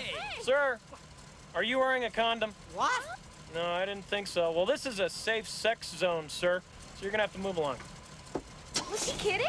Sir, sir, are you wearing a condom? What? No, I didn't think so. Well, this is a safe sex zone, sir. So you're gonna have to move along. Was he kidding?